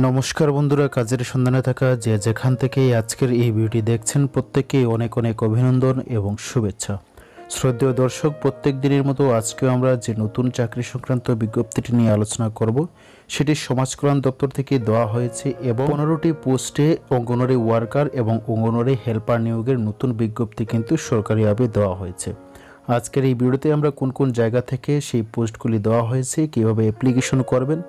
নমস্কার বন্ধুরা, কাজের সন্ধানে থাকা যে যেখান থেকেই আজকের এই ভিডিওটি দেখছেন, প্রত্যেককেই অনেক অনেক অভিনন্দন এবং শুভেচ্ছা। শ্রদ্ধেয় দর্শক, প্রত্যেক দিনের মতো আজকেও আমরা যে নতুন চাকরি সংক্রান্ত বিজ্ঞপ্তিটি নিয়ে আলোচনা করব, সেটি সমাজ কল্যাণ দপ্তর থেকে দেওয়া হয়েছে এবং পনেরোটি পোস্টে অঙ্গনওয়াড়ি ওয়ার্কার এবং অঙ্গনওয়াড়ি হেল্পার নিয়োগের নতুন বিজ্ঞপ্তি কিন্তু সরকারিভাবে দেওয়া হয়েছে। আজকের এই ভিডিওতে আমরা কোন কোন জায়গা থেকে সেই পোস্টগুলি দেওয়া হয়েছে, কীভাবে অ্যাপ্লিকেশন করবেন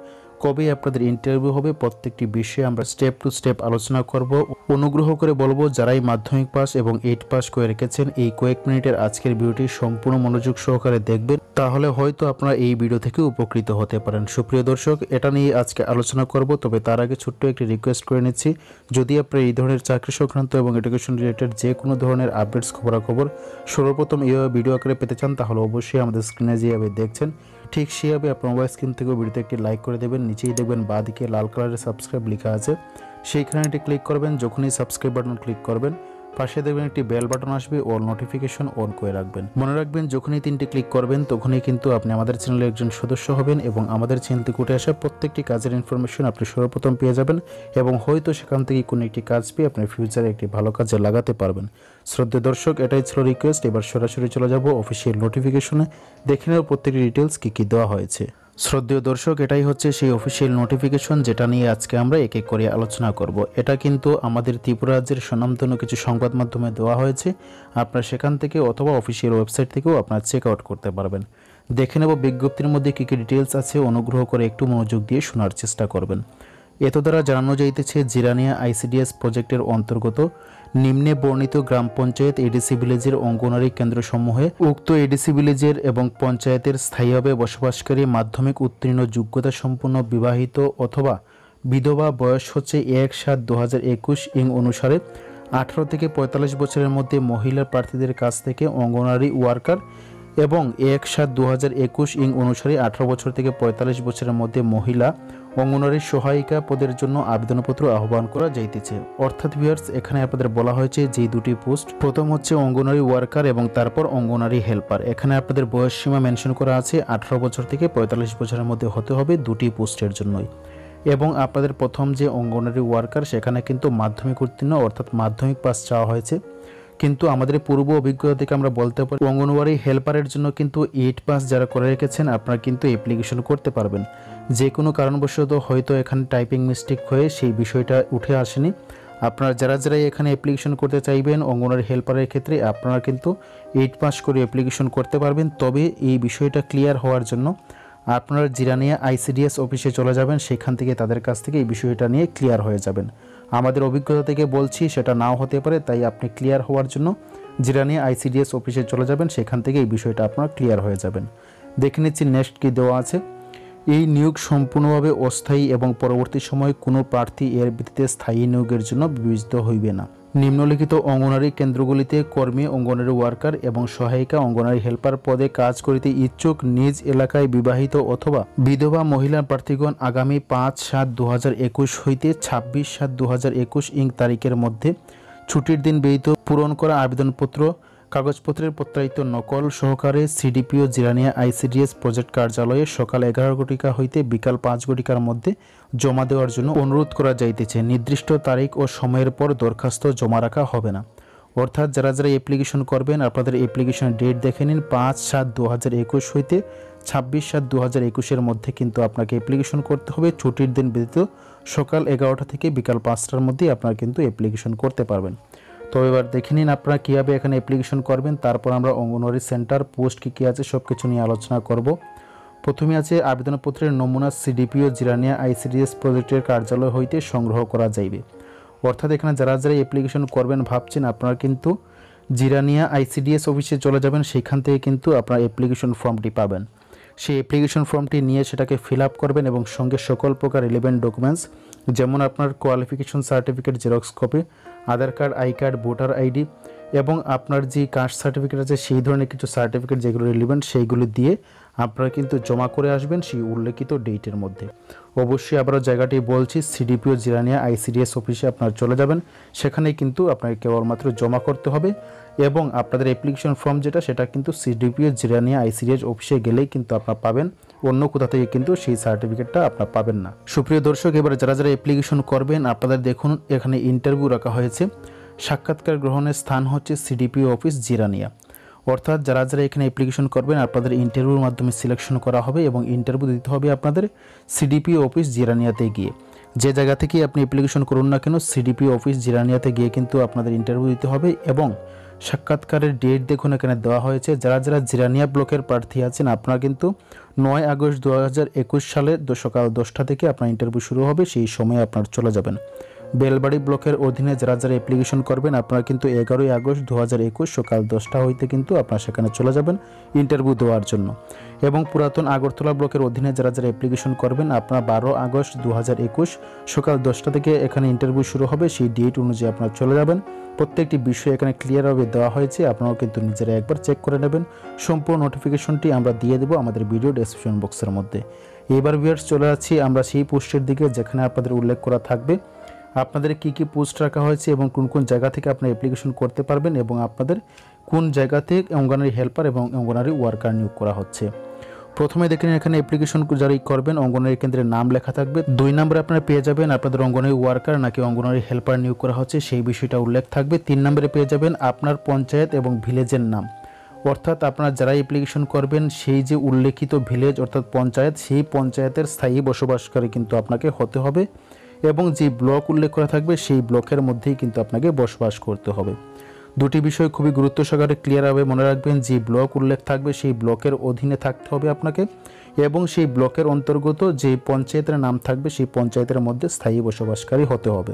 কবে আপনাদের ইন্টারভিউ হবে, প্রত্যেকটি বিষয়ে আমরা স্টেপ টু স্টেপ আলোচনা করব। অনুগ্রহ করে বলব, যারাই মাধ্যমিক পাস এবং এইট পাস করে রেখেছেন, এই কয়েক মিনিটের আজকের ভিডিওটি সম্পূর্ণ মনোযোগ সহকারে দেখবেন। তাহলে হয়তো আপনারা এই ভিডিও থেকে উপকৃত হতে পারেন। সুপ্রিয় দর্শক, এটা নিয়ে আজকে আলোচনা করব, তবে তার আগে ছোট্ট একটি রিকোয়েস্ট করে নিচ্ছি। যদি আপনারা এই ধরনের চাকরি সংক্রান্ত এবং এডুকেশন রিলেটেড যে কোনো ধরনের আপডেটস খবরাখবর সর্বপ্রথম এইভাবে ভিডিও আকারে পেতে চান, তাহলে অবশ্যই আমাদের স্ক্রিনে যেভাবে দেখছেন ঠিক সেভাবে আপনার মোবাইল স্ক্রিন থেকে ভিডিওতে একটি লাইক করে দেবেন, নিচেই দেখবেন বাঁদিকে লাল কালারের সাবস্ক্রাইব লেখা আছে। সেইখানে এটি ক্লিক করবেন, যখনই সাবস্ক্রাইব বাটন ক্লিক করবেন পাশে দেখবেন একটি বেল বাটন আসবে ওর নোটিফিকেশন অন করে রাখবেন। মনে রাখবেন, যখনই তিনটি ক্লিক করবেন, তখনই কিন্তু আপনি আমাদের চ্যানেলের একজন সদস্য হবেন এবং আমাদের চ্যানেল থেকে উঠে আসা প্রত্যেকটি কাজের ইনফরমেশন আপনি সর্বপ্রথম পেয়ে যাবেন এবং হয়তো সেখান থেকে কোনো একটি কাজ পেয়ে আপনি ফিউচারে একটি ভালো কাজে লাগাতে পারবেন। শ্রদ্ধে দর্শক, এটাই ছিল রিকোয়েস্ট এবার সরাসরি চলে যাব অফিসিয়াল নোটিফিকেশনে দেখে নেব প্রত্যেকটি ডিটেলস কী কী দেওয়া হয়েছে। শ্রদ্ধেয় দর্শক, এটাই হচ্ছে সেই অফিসিয়াল নোটিফিকেশন যেটা নিয়ে আজকে আমরা এক এক করে আলোচনা করব। এটা কিন্তু আমাদের ত্রিপুরা রাজ্যের সুনামধন্য কিছু সংবাদ মাধ্যমে দেওয়া হয়েছে। আপনারা সেখান থেকে অথবা অফিসিয়াল ওয়েবসাইট থেকেও আপনারা চেক আউট করতে পারবেন। দেখে নেব বিজ্ঞপ্তির মধ্যে কী কী ডিটেলস আছে। অনুগ্রহ করে একটু মনোযোগ দিয়ে শোনার চেষ্টা করবেন। এত দ্বারা জানানো যাইতেছে, জিরানিয়া আইসিডিএস প্রজেক্টের অন্তর্গত নিম্নে বর্ণিত গ্রাম পঞ্চায়েত এডিসি ভিলেজের অঙ্গনারী কেন্দ্রসমূহে উক্ত এডিসি ভিলেজের এবং পঞ্চায়েতের স্থায়ীভাবে বসবাসকারী মাধ্যমিক উত্তীর্ণ যোগ্যতা সম্পন্ন বিবাহিত অথবা বিধবা বয়স হচ্ছে এক সাত দু হাজার একুশ ইং অনুসারে আঠারো থেকে পঁয়তাল্লিশ বছরের মধ্যে মহিলা প্রার্থীদের কাছ থেকে অঙ্গনারী ওয়ার্কার এবং এক সাত দু হাজার একুশ ইং অনুসারে আঠারো বছর থেকে পঁয়তাল্লিশ বছরের মধ্যে মহিলা অঙ্গনারী সহায়িকা পদের জন্য আবেদনপত্র আহ্বান করা যাইতেছে। অর্থাৎ ভিয়ার্স এখানে আপনাদের বলা হয়েছে যে দুটি পোস্ট, প্রথম হচ্ছে অঙ্গনারী ওয়ার্কার এবং তারপর অঙ্গনারী হেল্পার। এখানে আপনাদের বয়স সীমা মেনশন করা আছে, আঠারো বছর থেকে পঁয়তাল্লিশ বছরের মধ্যে হতে হবে দুটি পোস্টের জন্যই। এবং আপনাদের প্রথম যে অঙ্গনারী ওয়ার্কার, সেখানে কিন্তু মাধ্যমিক উত্তীর্ণ, অর্থাৎ মাধ্যমিক পাস চাওয়া হয়েছে। কিন্তু আমাদের পূর্ব অভিজ্ঞতা থেকে আমরা বলতে পারি, অঙ্গনওয়াড়ি হেল্পারের জন্য কিন্তু এইট পাস যারা করে রেখেছেন, আপনারা কিন্তু অ্যাপ্লিকেশন করতে পারবেন। যে কোনো কারণবশত হয়তো এখানে টাইপিং মিস্টেক হয়ে সেই বিষয়টা উঠে আসেনি। আপনারা যারা যারা এখানে অ্যাপ্লিকেশন করতে চাইবেন, অঙ্গনওয়াড়ি হেল্পারের ক্ষেত্রে আপনারা কিন্তু এইট পাস করে অ্যাপ্লিকেশন করতে পারবেন। তবে এই বিষয়টা ক্লিয়ার হওয়ার জন্য আপনারা জিরানিয়া আইসিডিএস অফিসে চলে যাবেন, সেখান থেকে তাদের কাছ থেকে এই বিষয়টা নিয়ে ক্লিয়ার হয়ে যাবেন। আমাদের অভিজ্ঞতা থেকে বলছি, সেটা নাও হতে পারে, তাই আপনি ক্লিয়ার হওয়ার জন্য জিরানিয়া আইসিডিএস অফিসে চলে যাবেন, সেখান থেকে এই বিষয়টা আপনার ক্লিয়ার হয়ে যাবেন। দেখে নিচ্ছি নেক্সট কী দেওয়া আছে। এই নিয়োগ সম্পূর্ণভাবে অস্থায়ী এবং পরবর্তী সময়ে কোনো প্রার্থী এর ভিত্তিতে স্থায়ী নিয়োগের জন্য বিবেচিত হইবে না। নিম্নলিখিত অঙ্গনারী কেন্দ্রগুলিতে কর্মী, অঙ্গনারী ওয়ার্কার এবং সহায়িকা অঙ্গনারী হেল্পার পদে কাজ করিতে ইচ্ছুক নিজ এলাকায় বিবাহিত অথবা বিধবা মহিলা প্রার্থীগণ আগামী পাঁচ সাত দু হইতে ছাব্বিশ সাত দু ইং তারিখের মধ্যে ছুটির দিন ব্যয়িত পূরণ করা আবেদনপত্র কাগজপত্রের প্রত্যায়িত নকল সহকারে সিডিপিও জিরানিয়া আইসিডিএস প্রজেক্ট কার্যালয়ে সকাল এগারো ঘটিকা হইতে বিকাল পাঁচ ঘটিকার মধ্যে জমা দেওয়ার জন্য অনুরোধ করা যাইতেছে। নির্দিষ্ট তারিখ ও সময়ের পর দরখাস্ত জমা রাখা হবে না। অর্থাৎ যারা যারা অ্যাপ্লিকেশন করবেন, আপনাদের অ্যাপ্লিকেশনের ডেট দেখে নিন পাঁচ সাত দু একুশ হইতে ছাব্বিশ সাত দু হাজার একুশের মধ্যে কিন্তু আপনাকে অ্যাপ্লিকেশন করতে হবে। ছুটির দিন ব্যতীত সকাল এগারোটা থেকে বিকাল পাঁচটার মধ্যেই আপনারা কিন্তু অ্যাপ্লিকেশন করতে পারবেন। তো এবার দেখে নিন আপনারা কীভাবে এখানে অ্যাপ্লিকেশন করবেন, তারপর আমরা অঙ্গনওয়াড়ি সেন্টার পোস্ট কী কী আছে সব কিছু নিয়ে আলোচনা করব। প্রথমে আছে আবেদনপত্রের নমুনা সিডিপিও জিরানিয়া আইসিডিএস প্রজেক্টের কার্যালয় হইতে সংগ্রহ করা যাইবে। অর্থাৎ এখানে যারা যারা অ্যাপ্লিকেশন করবেন ভাবছেন, আপনারা কিন্তু জিরানিয়া আইসিডিএস অফিসে চলে যাবেন, সেখান থেকে কিন্তু আপনার অ্যাপ্লিকেশন ফর্মটি পাবেন। সেই অ্যাপ্লিকেশন ফর্মটি নিয়ে সেটাকে ফিল করবেন এবং সঙ্গে সকল প্রকার রিলেভেন্ট ডকুমেন্টস যেমন আপনার qualification certificate xerox copy Aadhaar card I card voter ID এবং আপনার যে কাস্ট সার্টিফিকেট আছে, সেই ধরনের কিছু সার্টিফিকেট যেগুলো রিলিভেন্ট সেইগুলো দিয়ে আপনারা কিন্তু জমা করে আসবেন সেই উল্লেখিত ডেটের মধ্যে। অবশ্যই আবারও জায়গাটি বলছি সিডিপিও জিরানিয়া আইসিডিএস অফিসে আপনারা চলে যাবেন। সেখানে কিন্তু আপনাকে কেবলমাত্র জমা করতে হবে এবং আপনাদের অ্যাপ্লিকেশন ফর্ম যেটা, সেটা কিন্তু সিডিপিও জিরানিয়া আইসিডিএস অফিসে গেলেই কিন্তু আপনারা পাবেন। অন্য কোথা থেকে কিন্তু সেই সার্টিফিকেটটা আপনার পাবেন না। সুপ্রিয় দর্শক, এবার যারা যারা অ্যাপ্লিকেশন করবেন, আপনাদের দেখুন, এখানে ইন্টারভিউ রাখা হয়েছে। সাক্ষাৎকার গ্রহণের স্থান হচ্ছে সিডিপি অফিস জিরানিয়া। অর্থাৎ যারা যারা এখানে অ্যাপ্লিকেশন করবেন, আপনাদের ইন্টারভিউর মাধ্যমে সিলেকশন করা হবে এবং ইন্টারভিউ দিতে হবে আপনাদের সিডিপি অফিস জিরানিয়াতে গিয়ে। যে জায়গা থেকে আপনি অ্যাপ্লিকেশন করুন না কেন সিডিপি অফিস জিরানিয়াতে গিয়ে কিন্তু আপনাদের ইন্টারভিউ দিতে হবে এবং সাক্ষাৎকারের ডেট দেখুন এখানে দেওয়া হয়েছে। যারা যারা জিরানিয়া ব্লকের প্রার্থী আছেন, আপনারা কিন্তু নয় আগস্ট দু হাজার একুশ সালে দ- সকাল দশটা থেকে আপনার ইন্টারভিউ শুরু হবে, সেই সময়ে আপনার চলে যাবেন। বেলবাড়ি ব্লকের অধীনে যারা যারা অ্যাপ্লিকেশন করবেন, আপনারা কিন্তু এগারোই আগস্ট দু হাজার একুশ সকাল দশটা হইতে কিন্তু আপনারা সেখানে চলে যাবেন ইন্টারভিউ দেওয়ার জন্য। এবং পুরাতন আগরতলা ব্লকের অধীনে যারা যারা অ্যাপ্লিকেশন করবেন, আপনারা বারো আগস্ট দু হাজার একুশ সকাল দশটা থেকে এখানে ইন্টারভিউ শুরু হবে, সেই ডেট অনুযায়ী আপনারা চলে যাবেন। প্রত্যেকটি বিষয় এখানে ক্লিয়ারভাবে দেওয়া হয়েছে, আপনারাও কিন্তু নিজেরা একবার চেক করে নেবেন। সম্পূর্ণ নোটিফিকেশনটি আমরা দিয়ে দেবো আমাদের ভিডিও ডেসক্রিপশন বক্সের মধ্যে। এবার ভিউয়ার্স চলে যাচ্ছি, আমরা সেই পোস্টের দিকে যেখানে আপনাদের উল্লেখ করা থাকবে। আপনাদের কি কি পোস্ট রাখা হয়েছে এবং কোন কোন জায়গা থেকে আপনারা অ্যাপ্লিকেশন করতে পারবেন এবং আপনাদের কোন জায়গা থেকে অঙ্গনারী হেল্পার এবং অঙ্গনারী ওয়ার্কার নিয়োগ করা হচ্ছে? প্রথমে দেখেন এখানে অ্যাপ্লিকেশন যারাই করবেন, অঙ্গনারী কেন্দ্রের নাম লেখা থাকবে। দুই নম্বরে আপনারা পেয়ে যাবেন আপনাদের অঙ্গনারী ওয়ার্কার নাকি অঙ্গনারী হেল্পার নিয়োগ করা হচ্ছে, সেই বিষয়টা উল্লেখ থাকবে। তিন নম্বরে পেয়ে যাবেন আপনার পঞ্চায়েত এবং ভিলেজের নাম। অর্থাৎ আপনারা যারা অ্যাপ্লিকেশন করবেন, সেই যে উল্লেখিত ভিলেজ অর্থাৎ পঞ্চায়েত, সেই পঞ্চায়েতের স্থায়ী বসবাসকারী কিন্তু আপনাকে হতে হবে। এবং যে ব্লক উল্লেখ করা থাকবে, সেই ব্লকের মধ্যেই কিন্তু আপনাকে বসবাস করতে হবে। দুটি বিষয় খুবই গুরুত্ব সহকারে ক্লিয়ারভাবে মনে রাখবেন, যে ব্লক উল্লেখ থাকবে, সেই ব্লকের অধীনে থাকতে হবে আপনাকে এবং সেই ব্লকের অন্তর্গত যে পঞ্চায়েতের নাম থাকবে, সেই পঞ্চায়েতের মধ্যে স্থায়ী বসবাসকারী হতে হবে।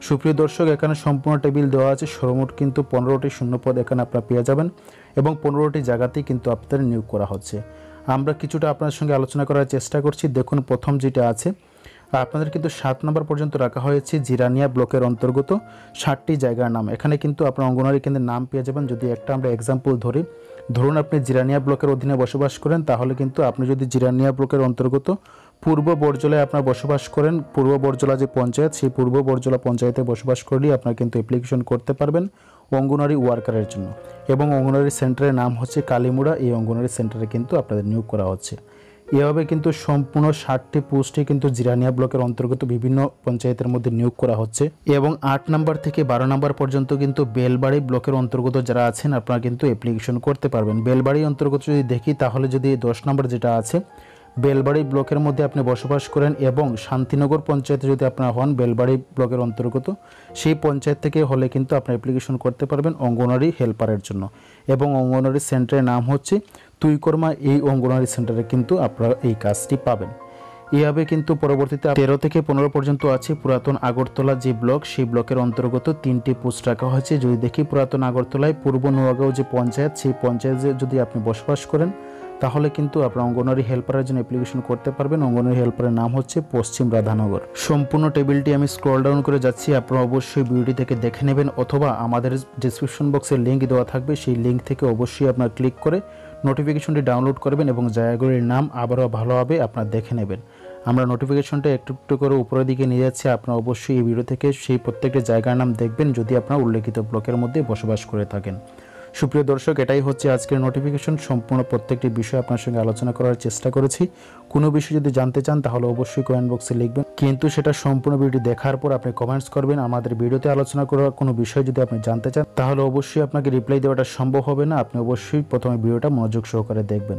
সুপ্রিয় দর্শক, এখানে সম্পূর্ণ টেবিল দেওয়া আছে। সর্বমোট কিন্তু পনেরোটি শূন্যপদ এখানে আপনারা পেয়ে যাবেন এবং পনেরোটি জায়গাতেই কিন্তু আপনাদের নিয়োগ করা হচ্ছে। আমরা কিছুটা আপনার সঙ্গে আলোচনা করার চেষ্টা করছি। দেখুন, প্রথম যেটা আছে আপনাদের কিন্তু সাত নম্বর পর্যন্ত রাখা হয়েছে জিরানিয়া ব্লকের অন্তর্গত ষাটটি জায়গার নাম। এখানে কিন্তু আপনার অঙ্গনওয়াড়ি কেন্দ্রের নাম পেয়ে যাবেন। যদি একটা আমরা এক্সাম্পল ধরি, ধরুন আপনি জিরানিয়া ব্লকের অধীনে বসবাস করেন, তাহলে কিন্তু আপনি যদি জিরানিয়া ব্লকের অন্তর্গত পূর্ব বরজলায় আপনার বসবাস করেন, পূর্ব বরজলা যে পঞ্চায়েত, সেই পূর্ব বরজলা পঞ্চায়েতে বসবাস করলেই আপনার কিন্তু অ্যাপ্লিকেশন করতে পারবেন অঙ্গনওয়াড়ি ওয়ার্কারের জন্য। এবং অঙ্গনওয়াড়ি সেন্টারের নাম হচ্ছে কালীমুড়া, এই অঙ্গনওয়াড়ি সেন্টারে কিন্তু আপনাদের নিয়োগ করা হচ্ছে। এভাবে কিন্তু সম্পূর্ণ ষাটটি পোস্টে কিন্তু জিরানিয়া ব্লকের অন্তর্গত বিভিন্ন পঞ্চায়েতের মধ্যে নিয়োগ করা হচ্ছে। এবং আট নাম্বার থেকে বারো নাম্বার পর্যন্ত কিন্তু বেলবাড়ি ব্লকের অন্তর্গত যারা আছেন, আপনারা কিন্তু অ্যাপ্লিকেশন করতে পারবেন। বেলবাড়ি অন্তর্গত যদি দেখি, তাহলে যদি দশ নাম্বার যেটা আছে বেলবাড়ি ব্লকের মধ্যে আপনি বসবাস করেন এবং শান্তিনগর পঞ্চায়েতে যদি আপনারা হন, বেলবাড়ি ব্লকের অন্তর্গত, সেই পঞ্চায়েত থেকে হলে কিন্তু আপনি অ্যাপ্লিকেশন করতে পারবেন অঙ্গনওয়াড়ি হেল্পারের জন্য। এবং অঙ্গনওয়াড়ি সেন্টারের নাম হচ্ছে তুইকর্মা, এই অঙ্গনওয়াড়ি সেন্টারে কিন্তু আপনারা এই কাজটি পাবেন। এভাবে কিন্তু পরবর্তীতে তেরো থেকে পনেরো পর্যন্ত আছে পুরাতন আগরতলা যে ব্লক, সেই ব্লকের অন্তর্গত তিনটি পোস্ট রাখা হয়েছে। যদি দেখি পুরাতন আগরতলায়, পূর্ব নোয়াগাঁও যে পঞ্চায়েত, সেই পঞ্চায়েতে যদি আপনি বসবাস করেন তাহলে কিন্তু আপনার অঙ্গনওয়াড়ি হেল্পারের জন্য অ্যাপ্লিকেশন করতে পারবেন। অঙ্গনওয়াড়ি হেল্পারের নাম হচ্ছে পশ্চিম রাধানগর। সম্পূর্ণ টেবিলটি আমি স্ক্রল ডাউন করে যাচ্ছি। আপনারা অবশ্যই ভিডিওটি থেকে দেখে নেবেন অথবা আমাদের ডিসক্রিপশন বক্সে লিঙ্ক দেওয়া থাকবে। সেই লিঙ্ক থেকে অবশ্যই আপনার ক্লিক করে নোটিফিকেশনটি ডাউনলোড করবেন এবং জায়গাগুলির নাম আবারও ভালোভাবে আপনার দেখে নেবেন। আমরা নোটিফিকেশনটা একটু একটু করে উপরের দিকে নিয়ে যাচ্ছি। আপনারা অবশ্যই এই ভিডিও থেকে সেই প্রত্যেকটি জায়গার নাম দেখবেন, যদি আপনারা উল্লেখিত ব্লকের মধ্যে বসবাস করে থাকেন। সুপ্রিয় দর্শক, এটাই হচ্ছে আজকের নোটিফিকেশন সম্পূর্ণ প্রত্যেকটি বিষয় আপনার সঙ্গে আলোচনা করার চেষ্টা করেছি। কোনো বিষয় যদি জানতে চান, তাহলে অবশ্যই কমেন্ট বক্সে লিখবেন। কিন্তু সেটা সম্পূর্ণ ভিডিও দেখার পর আপনি কমেন্টস করবেন। আমাদের ভিডিওতে আলোচনা করার কোনো বিষয় যদি আপনি জানতে চান, তাহলে অবশ্যই আপনাকে রিপ্লাই দেওয়াটা সম্ভব হবে না। আপনি অবশ্যই প্রথমে ভিডিওটা মনোযোগ সহকারে দেখবেন।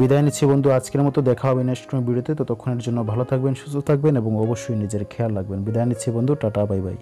বিদায় নিচ্ছি বন্ধু, আজকের মতো দেখা হবে নেক্সট কোনো ভিডিওতে। ততক্ষণের জন্য ভালো থাকবেন, সুস্থ থাকবেন এবং অবশ্যই নিজের খেয়াল রাখবেন। বিদায় নিচ্ছি বন্ধু, টাটা বাই বাই